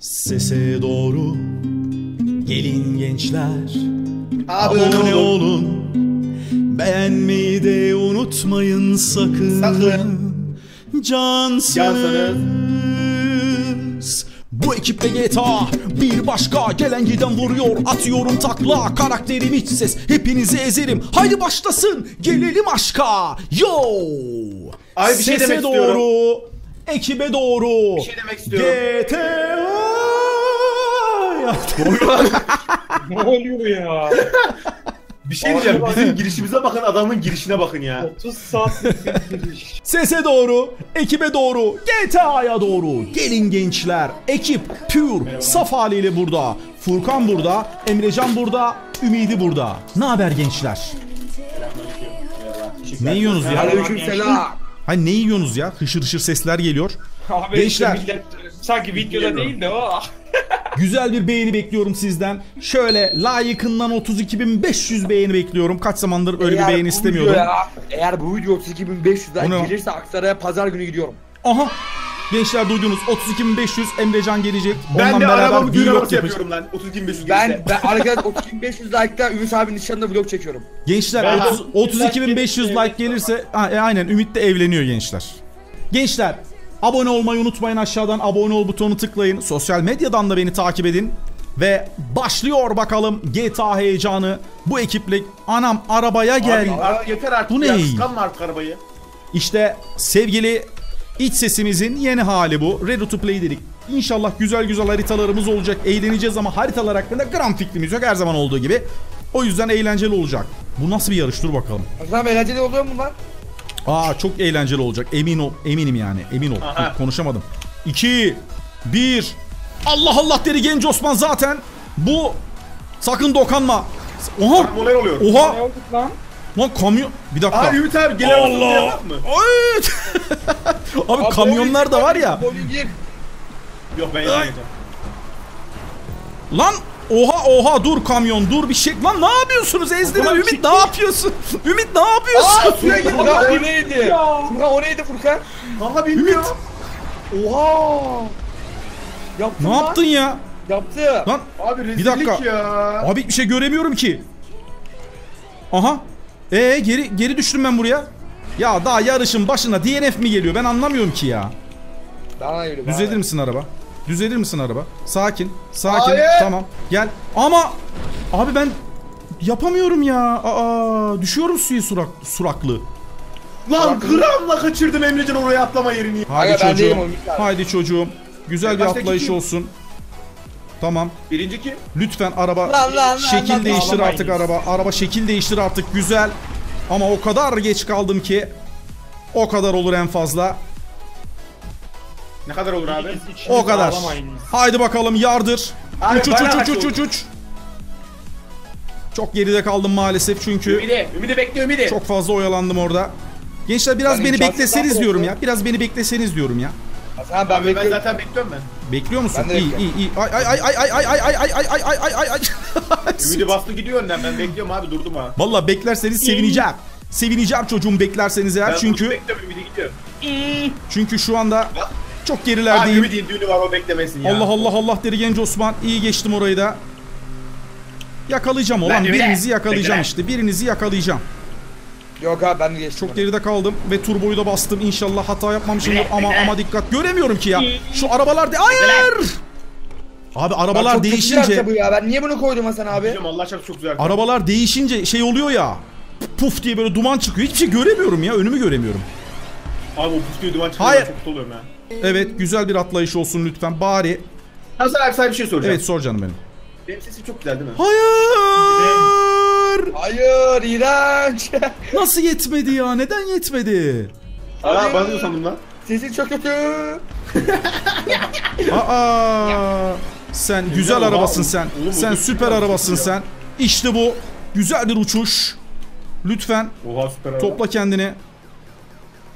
Sese doğru gelin gençler. Abone olun. Beğenmeyi de unutmayın sakın. Sakın. Cansınız. Bu ekiple GTA bir başka gelen giden vuruyor. Atıyorum takla. Karakterim iç ses. Hepinizi ezerim. Haydi başlasın. Gelelim aşka. Yo. Ay, bir şey Sese demek doğru istiyorum. ekibe doğru. Bir şey demek istiyorum. GTA ne oluyor ya? Bir şey diyeceğim. Bizim girişimize bakın adamın girişine bakın ya. 30 saatlik bir giriş. Sese doğru, ekibe doğru, GTA'ya doğru. Gelin gençler, ekip pure, saf haliyle burada. Furkan burada, Emrecan burada, Ümidi burada. Ne haber gençler? Ne yiyorsunuz ya? Aleykümselam. Hayır ne yiyorsunuz ya? Hışır hışır sesler geliyor. Abi Gençler. işte millet sanki videoda değil de o. Güzel bir beğeni bekliyorum sizden. Şöyle layıkından 32.500 beğeni bekliyorum. Kaç zamandır öyle bir Eğer beğeni bu istemiyordum. videoya- eğer bu video 32.500 O ne like lan? gelirse Aksaray'a pazar günü gidiyorum. Aha. Gençler duydunuz 32.500 Emrecan gelecek. Ben Ondan de beraber arabamı vlog arabası yapıyorum lan. 30 500 Ben, ben arkadaş 32.500 like'da Ümit abinin nişanında vlog çekiyorum. Gençler Ben- 30 32.500 like gelirse ha, e, aynen Ümit de evleniyor gençler. Gençler abone olmayı unutmayın aşağıdan abone ol butonu tıklayın. Sosyal medyadan da beni takip edin. Ve başlıyor bakalım GTA heyecanı. Bu ekiple anam arabaya gel. Abi artık yeter artık Bu ya. ne? Kıskanma artık arabayı. İşte sevgili iç sesimizin yeni hali bu. Ready to play dedik. İnşallah güzel güzel haritalarımız olacak. Eğleneceğiz ama haritalar hakkında gram fikrimiz yok her zaman olduğu gibi. O yüzden eğlenceli olacak. Bu nasıl bir yarış dur bakalım. Aslında eğlenceli oluyor mu bunlar? Aa çok eğlenceli olacak. Emin ol, eminim yani. Emin ol. Aha. Konuşamadım. 2 1 Allah Allah dedi genç Osman zaten. Bu sakın dokanma. Oha! Olay oluyor. Ne Oha! olduk lan? Lan kamyon bir dakika. Abi Ümit abi gelen Allah! Mı? Ay! Abi kamyonlar da var ya. Yok ben yapmayacağım. Lan oha oha dur kamyon dur bir şey. Lan ne yapıyorsunuz Ezdiler Ulan Ümit çekti. ne yapıyorsun? Ümit ne yapıyorsun? Aa suya girdi lan o neydi? Furkan o neydi Furkan? Kanka bilmiyor. Oha! Yaptın ne lan. yaptın ya? Yaptı. Lan Abi rezillik dakika. ya. Abi bir şey göremiyorum ki. Aha. Ee geri geri düştüm ben buraya. Ya daha yarışın başına DNF mi geliyor? Ben anlamıyorum ki ya. Yürü. bana. Düzelir misin araba? Düzelir misin araba? Sakin. Sakin. Hayır. Tamam. Gel. Ama abi ben yapamıyorum ya. Aa düşüyorum suyu surak suraklı. Lan gramla kaçırdım Emrecan oraya atlama yerini. Haydi Aga, ben değilim çocuğum. o Ümit abi. Haydi çocuğum. Güzel bir Baştaki atlayış kim? olsun. Tamam. Birinci kim? Lütfen araba Lan, lan, lan, şekil lan, değiştir ağlamayın. artık araba. Araba şekil değiştir artık güzel. Ama o kadar geç kaldım ki o kadar olur en fazla. Ne kadar olur abi? O kadar. Haydi bakalım yardır. Abi Uç uç uç uç uç uç uç. Çok geride kaldım maalesef çünkü Ümidi. Ümidi bekle Ümidi. çok fazla oyalandım orada. Gençler biraz Ben beni bekleseniz diyorum ya. Biraz beni bekleseniz diyorum ya. Hasan ben Abi ben bekliyorum. zaten bekliyorum ben. Bekliyor musun? Ben İyi iyi iyi. Ay ay ay ay ay ay ay ay ay ay ay ay ay ay. Ümidi bastı gidiyor önden ben bekliyorum abi durdum ha. Valla beklerseniz sevineceğim. Sevineceğim çocuğum beklerseniz eğer Ben çünkü bekliyorum Ümidi gidiyor. çünkü şu anda çok Abi gerilerdeyim. Ümidi'nin düğünü var o beklemesin ya. Allah Allah Allah dedi genç Osman. İyi geçtim orayı da. Yakalayacağım bile. Birinizi yakalayacağım Bekle. işte. Birinizi yakalayacağım. Yok abi ben de geçtim. Çok geride kaldım ve turboyu da bastım. İnşallah hata yapmamışımdır ama ama dikkat. Göremiyorum ki ya. Şu arabalar de hayır. Abi arabalar çok değişince harita bu ya. Ben niye bunu koydum Hasan abi? Biliyorum Allah aşkına çok güzel. arabalar değişince şey oluyor ya. Puf diye böyle duman çıkıyor. Hiçbir şey göremiyorum ya. Önümü göremiyorum. Abi o pusuyu duman çıkıyor. Hayır. Çok oluyorum ya. Evet güzel bir atlayış olsun lütfen. Bari. Hasan abi sana bir şey soracağım. Evet sor canım benim. Benim sesim çok güzel değil mi? Hayır. Hayır iğrenç. Nasıl yetmedi ya? Neden yetmedi? Aa bana sandım lan. Sesin çok kötü. Aa! Sen güzel arabasın sen. oğlum, Sen süper arabasın ya. sen. İşte bu. Güzel bir uçuş. Lütfen Oha süper araba. topla kendini.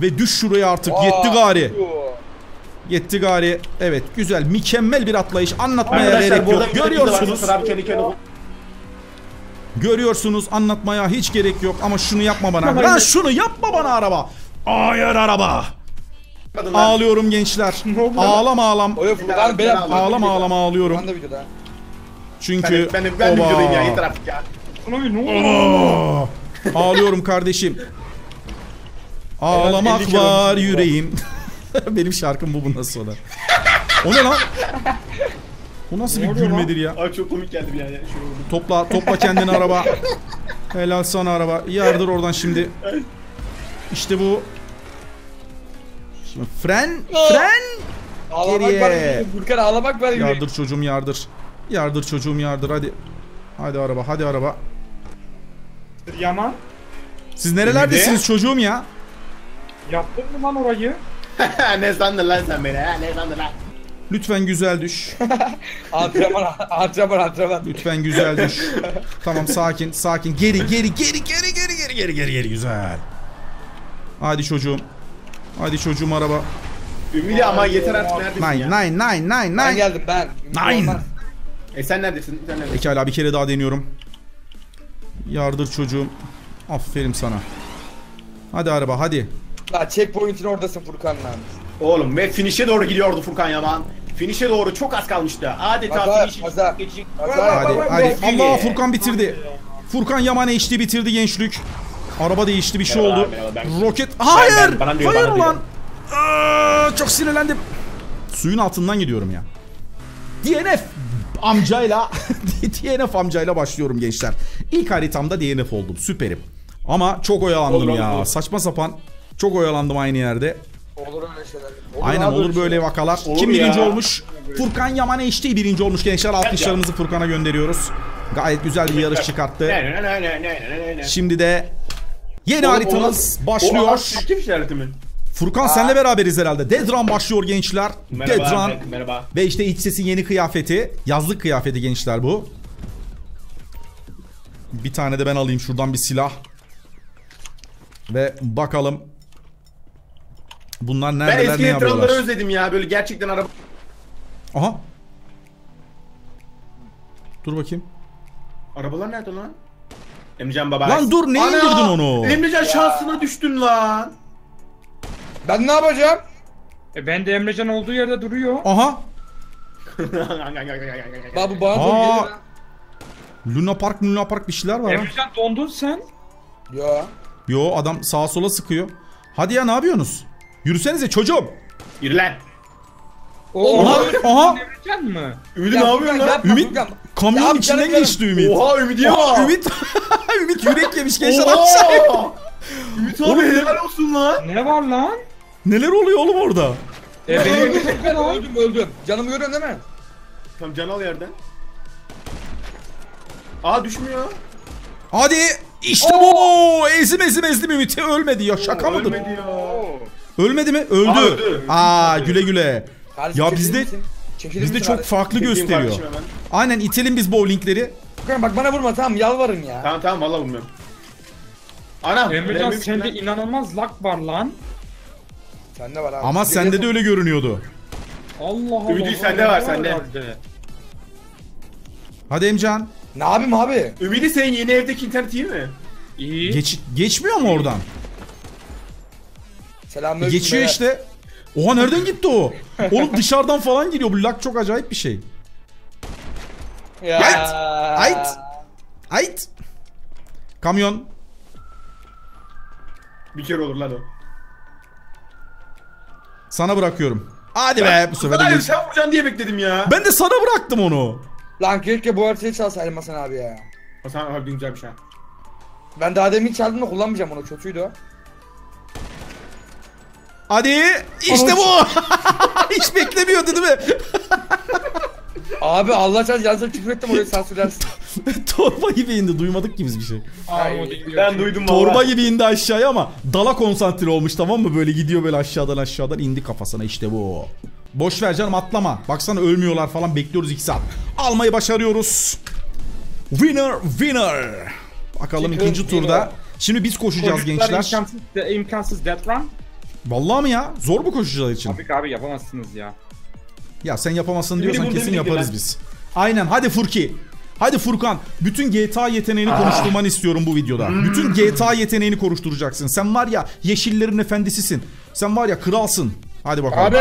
Ve düş şuraya artık. Yetti gari. Yetti gari. Evet güzel. Mükemmel bir atlayış. Anlatmaya Arkadaşlar gerek yok. Görüyorsunuz. Görüyorsunuz. Anlatmaya hiç gerek yok. Ama şunu yapma bana. Lan şunu yapma bana araba. Hayır araba. Ağlıyorum gençler. Ağlam ağlam. Furkan ben Ağlam ağlam ağlıyorum. Çünkü Ben, ben, ben Oba. ya ya. Ağlıyorum kardeşim. Ağlamak 50 kere var yüreğim. Benim şarkım bu bundan sonra. O ne lan? O nasıl bir Ne lan? gülmedir ya? Abi çok komik geldi bir yani. Şöyle. Topla topla kendini araba. Helal sana araba. Yardır oradan şimdi. İşte bu. Şimdi fren, fren. Ağlamak Geriye. var. Furkan ağlamak var. Yardır çocuğum yardır. Yardır çocuğum yardır hadi. Hadi araba hadi araba. Yaman. Siz nerelerdesiniz çocuğum ya? Yaptın mı lan orayı? ne sandın lan sen beni ha? Ne sandın lan? Lütfen güzel düş. Antrenman, antrenman, antrenman. Lütfen güzel düş. Tamam sakin sakin. Geri geri geri geri geri geri geri geri geri güzel. Hadi çocuğum. Hadi çocuğum araba. Ümidi ama yeter artık neredesin Nine ya? nine nine nine Ben nine. geldim ben. Nine. E sen neredesin? Sen neredesin? Pekala bir kere daha deniyorum. Yardır çocuğum. Aferin sana. Hadi araba hadi. La checkpoint'in oradasın Furkan lan. Oğlum ve finish'e doğru gidiyordu Furkan Yaman. Finish'e doğru çok az kalmıştı. Adeta Kaza, finish'e kaza. geçecek. Hadi hadi. Allah. Furkan bitirdi. Furkan Yaman HD bitirdi gençlik. Araba değişti bir şey Merhaba, oldu. merhaba, ben- Roket. Hayır. ben- bana diyor, Hayır bana ulan. Aa, çok sinirlendim. Suyun altından gidiyorum ya. DNF amcayla DNF amcayla başlıyorum gençler. İlk haritamda DNF oldum. Süperim. Ama çok oyalandım Olur, ya. olur. Saçma sapan çok oyalandım aynı yerde. Olur öyle şeyler. Aynen abi olur öyle böyle şeyler. vakalar. Olur Kim ya. birinci olmuş? Furkan Yaman HD birinci olmuş gençler. Alkışlarımızı Furkan'a gönderiyoruz. Gayet güzel bir yarış çıkarttı. Ne ne ne ne ne ne ne. Şimdi de yeni Oğlum, haritamız o- başlıyor. O şirket işareti mi? Furkan senle beraberiz herhalde. Deadrun başlıyor gençler. Merhaba. Me- Merhaba. Ve işte iç sesin yeni kıyafeti. Yazlık kıyafeti gençler bu. Bir tane de ben alayım şuradan bir silah. Ve bakalım. Bunlar Ben neredeler eski ne yapıyorlar? özledim ya. Böyle gerçekten araba Aha. Dur bakayım. Arabalar nerede lan? Emrecan baba. Lan dur, ne Ana! indirdin onu? Emrecan şansına düştün lan. Ben ne yapacağım? E ben de Emrecan olduğu yerde duruyor. Aha. Bak bu bana doğru Aa. geliyor lan. Luna Park, Luna Park bir şeyler var ha. Emrecan dondun sen. Ya. Yo adam sağa sola sıkıyor. Hadi ya ne yapıyorsunuz? Yürüsenize çocuğum. Yürü lan. O Aha, aha. Emrecan mı? Ümidi ne yapıyorsun lan? Ümit kamyonun Ya içinden canım, geçti Ümit. Oha Ümidi'ye bak. Ümit Ümit yürek yemiş gençler aşağıya. Oha. Ümit abi Oğlum, helal olsun lan. Ne var lan? Neler oluyor oğlum orada? E benim Öldüm, lan. öldüm öldüm. Canımı görüyorsun değil mi? Tamam can al yerden. Aa düşmüyor. Hadi işte bu. Ezim ezim ezdim Ümit'i ölmedi ya şaka mıdır? Ölmedi ya. Ölmedi mi? Öldü. Aa, öldü. Aa güle güle. Kardeşim, Ya bizde- Bizde çok farklı Çekeyim gösteriyor. Aynen itelim biz bowlingleri. Furkan bak bana vurma tamam yalvarın ya. Tamam tamam valla bulmuyorum. Ana. Emrecan sende inanılmaz lag var lan. Sende var abi. Ama sende de öyle görünüyordu. Allah Allah. Ümidi sende var, sende. Hadi Emcan. Ne yapayım abi? Ümidi senin yeni evdeki internet iyi mi? İyi. Geç, geçmiyor mu oradan? Selamünaleyküm. Geçiyor beyler. işte. Oha nereden gitti o? Oğlum dışarıdan falan geliyor. Bu lag çok acayip bir şey. Ya. Ait. Ait. Ait. Kamyon. Bir kere olur lan o. Sana bırakıyorum. Hadi be bu sefer de Hayır geç. sen vuracaksın diye bekledim ya. Ben de sana bıraktım onu. Lan keşke bu haritayı çalsaydım Hasan abi ya. Hasan abi güzel bir şey. Ben daha demin çaldım da kullanmayacağım onu kötüydü o. Hadi. İşte bu. Hiç beklemiyordu değil mi? Abi Allah çarpsın yansın küfür ettim orayı sansürlersin. Torba gibi indi. Duymadık ki biz bir şey. Ben duydum Torba valla. gibi indi aşağıya ama dala konsantre olmuş tamam mı? Böyle gidiyor böyle aşağıdan aşağıdan indi kafasına işte bu. Boş ver canım atlama. Baksana ölmüyorlar falan bekliyoruz 2 saat. Almayı başarıyoruz. Winner winner. Bakalım Chicken ikinci turda. winner. Şimdi biz koşacağız Çocuklar gençler. imkansız, imkansız death run. Vallahi mi ya? Zor mu koşacağız için? Abi abi yapamazsınız ya. Ya sen yapamazsın diyorsan kesin yaparız biz. Aynen hadi Furki. Hadi Furkan. Bütün GTA yeteneğini konuşturmanı istiyorum bu videoda. Bütün GTA yeteneğini konuşturacaksın. Sen var ya yeşillerin efendisisin. Sen var ya kralsın. Hadi bakalım. Abi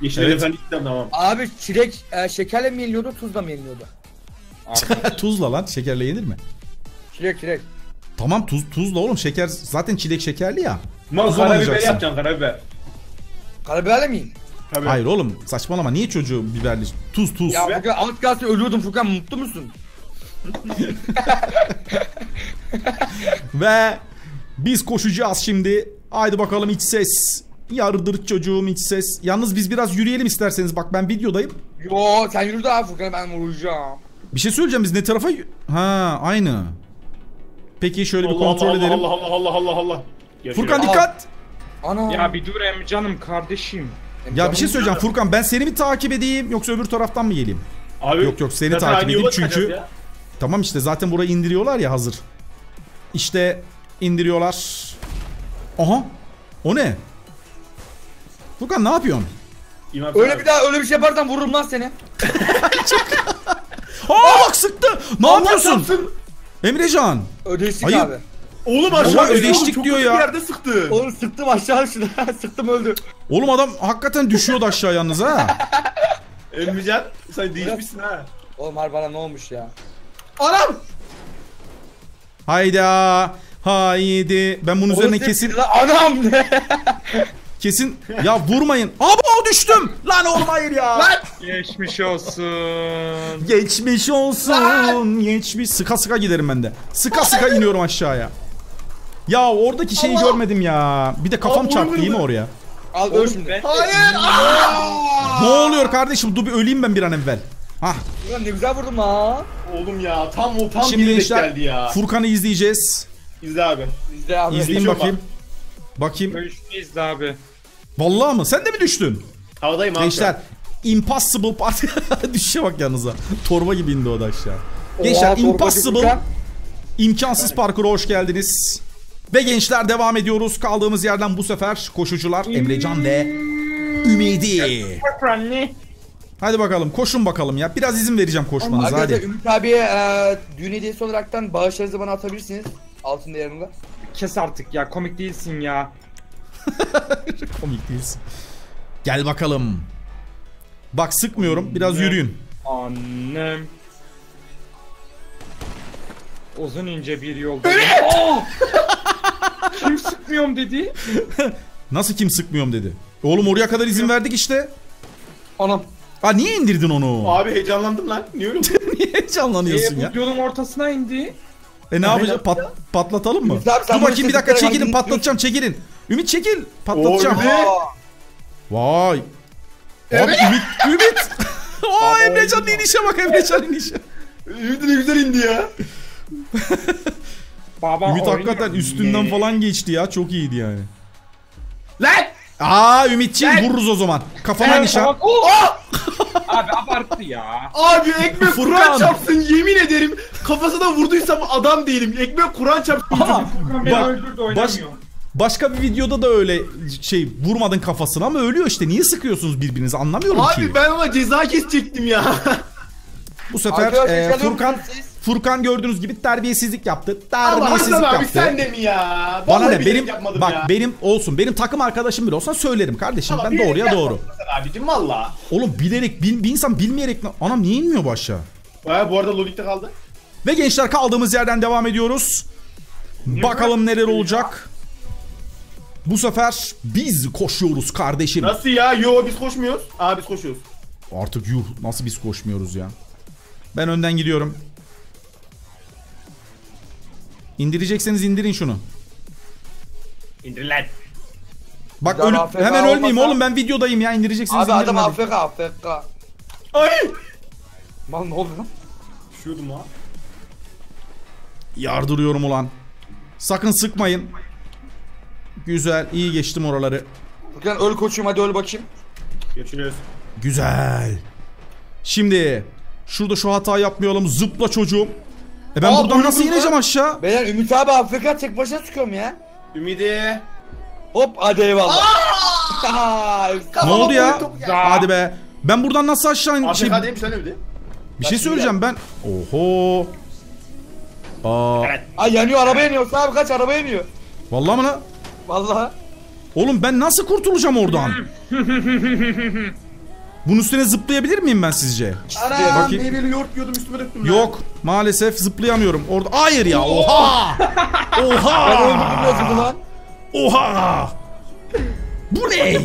Yeşil Evet. gittim tamam. abi çilek e, şekerle mi yeniliyordu tuzla mı yeniliyordu? Tuzla lan şekerle yenir mi? Çilek çilek. Tamam tuz tuzla oğlum şeker zaten çilek şekerli ya. Mal Tuz karabiber yapacaksın karabiber. Karabiberle mi yiyin? Tabii. Hayır oğlum saçmalama niye çocuğu biberli? Tuz tuz. Ya Furkan alt kalsın ölüyordum Furkan mutlu musun? Ve biz koşacağız şimdi. Haydi bakalım iç ses. Yardır çocuğum iç ses. Yalnız biz biraz yürüyelim isterseniz. Bak ben videodayım. Yo sen yürü daha Furkan ben vuracağım. Bir şey söyleyeceğim biz ne tarafa... Ha aynı. Peki şöyle bir Allah kontrol Allah, edelim. Allah Allah Allah Allah Allah. Furkan dikkat. Ana. Ya bir dur Emcanım kardeşim. Ya bir şey söyleyeceğim Furkan ben seni mi takip edeyim yoksa öbür taraftan mı geleyim? Abi, Yok, yok, seni takip edeyim çünkü- ya. Tamam işte zaten burayı indiriyorlar ya hazır. İşte indiriyorlar. Aha. O ne? Furkan ne yapıyorsun? İmam Öyle abi. bir daha öyle bir şey yaparsan vururum lan seni. Aa bak sıktı. Ne Allah yapıyorsun? çarpsın. Emrecan. Ödeştik abi. Oğlum aşağı Oğlum, ödeştik diyor ya. Bir yerde sıktı. Oğlum sıktım aşağı şuna. sıktım öldü. Oğlum adam hakikaten düşüyordu aşağı yalnız ha. Emrecan sen değişmişsin ha. Oğlum harbi bana ne olmuş ya? Anam. Hayda. Haydi. Ben bunun üzerine kesin Lan anam ne? kesin ya vurmayın. Abo düştüm. Lan oğlum hayır ya. Geçmiş olsun. Geçmiş olsun. Geçmiş. Sıka sıka giderim ben de. Sıka sıka iniyorum aşağıya. Ya oradaki şeyi görmedim ya. Bir de kafam Aa, çarptı değil mi oraya? Al öl şimdi. Hayır. Ne oluyor kardeşim? Dur bir öleyim ben bir an evvel. Hah. Ulan ne güzel vurdum lan. Oğlum ya tam o tam Şimdi gençler geldi ya. Furkan'ı izleyeceğiz. İzle abi. Bizde abi. İzleyin bakayım. Bakayım. Dövüşünü izle abi. Vallahi mı? Sen de mi düştün? Havadayım abi. Gençler Impossible Party düşüşe bak yalnız ha. Torba gibi indi o da aşağı. Gençler Oha, Impossible imkansız parkura hoş geldiniz. Ve gençler devam ediyoruz. Kaldığımız yerden bu sefer koşucular Emrecan ve Ümidi. Hadi bakalım koşun bakalım ya. Biraz izin vereceğim koşmanıza Arkadaşlar hadi. Ümit abiye e, düğün hediyesi olaraktan bağışlarınızı bana atabilirsiniz. Altın değerinde. Kes artık ya komik değilsin ya. Komik değilsin. Gel bakalım. Bak sıkmıyorum. Biraz yürüyün. Annem. Uzun ince bir yolda. Aa! Sıkmıyorum dedi? Nasıl kim sıkmıyorum dedi. Oğlum oraya kadar izin verdik işte. Anam. Ha niye indirdin onu? Abi heyecanlandım lan. Niye öyle niye heyecanlanıyorsun Ee, ya? yolun ortasına indi. E ne yapacağız? Pat- patlatalım mı? Abi, sen Dur bakayım bir dakika çekilin patlatacağım çekilin. Ümit çekil. Patlatacağım. Aa, Vay. Abi Ümit. Ümit. Oo Emrecan inişe bak Emrecan inişe. Ümit ne güzel indi ya. Baba Ümit hakikaten üstünden falan geçti ya. Çok iyiydi yani. Lan. Aa Ümitciğim vururuz o zaman. Kafana nişan. bak- Oo! Abi abarttı ya. Abi ekmek. Kur'an çarpsın yemin ederim. Kafasına vurduysam adam değilim. Ekmek Kur'an çarpsın. Furkan beni bak, öldürdü baş- oynamıyor. başka bir videoda da öyle şey vurmadın kafasına ama ölüyor işte. Niye sıkıyorsunuz birbirinizi anlamıyorum ki. Abi ben ona ceza kesecektim ya. Bu sefer e, Furkan siz? Furkan gördüğünüz gibi terbiyesizlik yaptı. Allah Terbiyesizlik abi yaptı. sen de mi ya? Bana Vallahi ne bilerek benim bak ya. benim olsun benim takım arkadaşım bile olsa söylerim kardeşim Ama ben doğruya doğru. Abicim valla. Oğlum bilerek bir, bir insan bilmeyerek anam niye inmiyor bu aşağı? Ha, bu arada Logik'te kaldı. Ve gençler kaldığımız yerden devam ediyoruz. Bakalım neler olacak. Bu sefer biz koşuyoruz kardeşim. Nasıl ya? Yo biz koşmuyoruz. Aa biz koşuyoruz. Artık yuh nasıl biz koşmuyoruz ya. Ben önden gidiyorum. İndirecekseniz indirin şunu. İndir lan. Bak ölüp AFK hemen ölmeyeyim olmasa- oğlum ben videodayım ya indireceksiniz Abi indirin adam hadi. AFK AFK. Ay. Mal ne oldu lan? Düşüyordum ha. Yardırıyorum ulan. Sakın sıkmayın. Güzel iyi geçtim oraları. Furkan öl koçum hadi öl bakayım. Geçiyoruz. Güzel. Şimdi şurada şu hata yapmayalım. Zıpla çocuğum. E ben Aa, buradan nasıl duydum ineceğim aşağı? Beyler Ümit abi AFK tek başına sıkıyorum ya. Ümidi. Hop hadi eyvallah. Aa, Ne oldu ya? Ya. Hadi be. Ben buradan nasıl aşağı in- şey, AFK değilmiş lan Ümidi. bir şey söyleyeceğim ben. Oho. Aa, Ay yanıyor araba yanıyor. Abi kaç araba yanıyor. vallahi mı lan? Vallahi. Oğlum ben nasıl kurtulacağım oradan? Bunun üstüne zıplayabilir miyim ben sizce? Ana Bakayım. meyveli yoğurt yiyordum üstüme döktüm lan. Yok. Maalesef zıplayamıyorum. Orada hayır ya. Oha! Ben Oha! öldürdüm yazıldı lan. Oha! Bu ne?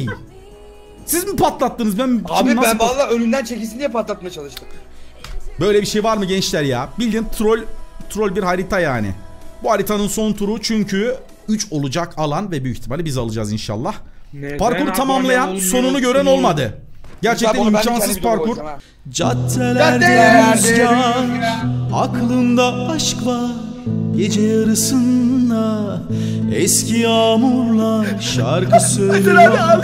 Siz mi patlattınız? Ben Abi ben pat- valla önünden çekilsin diye patlatmaya çalıştım. Böyle bir şey var mı gençler ya? Bildiğin troll troll bir harita yani. Bu haritanın son turu çünkü 3 olacak alan ve büyük ihtimalle biz alacağız inşallah. Neden Parkuru abone tamamlayan sonunu gören olmadı. Gerçekten de imkansız parkur. Caddelerde rüzgar, aklımda aşk var. Gece yarısında eski yağmurlar şarkı söylüyor.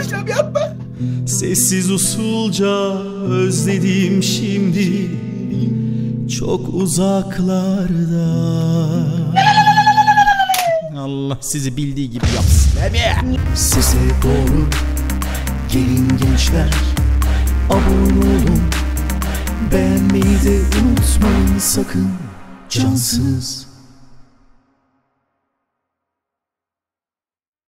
Sessiz usulca özledim şimdi çok uzaklarda. Allah sizi bildiği gibi yapsın. Size doğru gelin gençler Abone Beğenmeyi de unutmayın sakın. Cansız